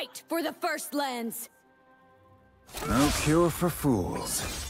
Fight for the First Lands! No cure for fools.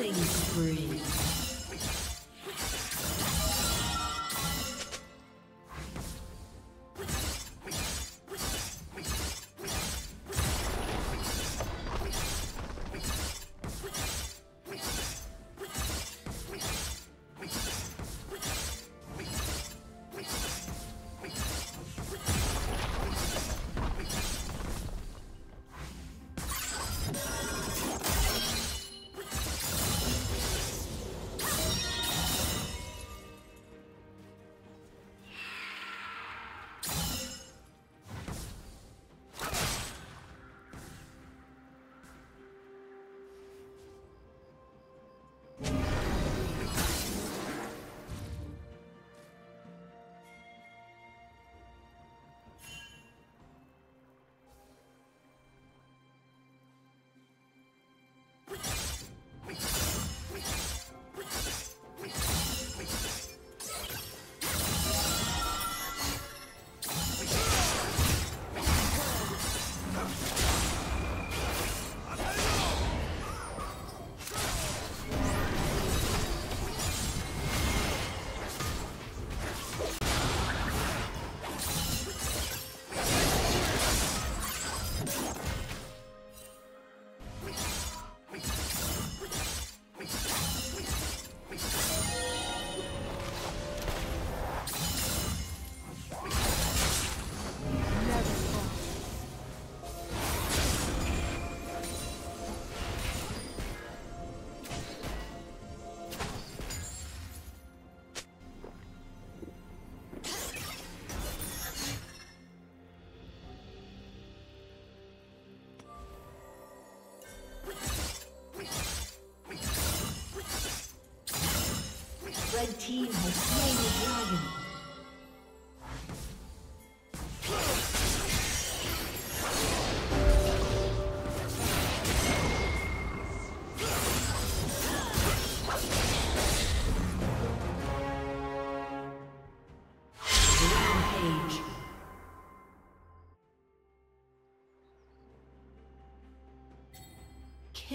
Killing spree.